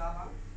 job on.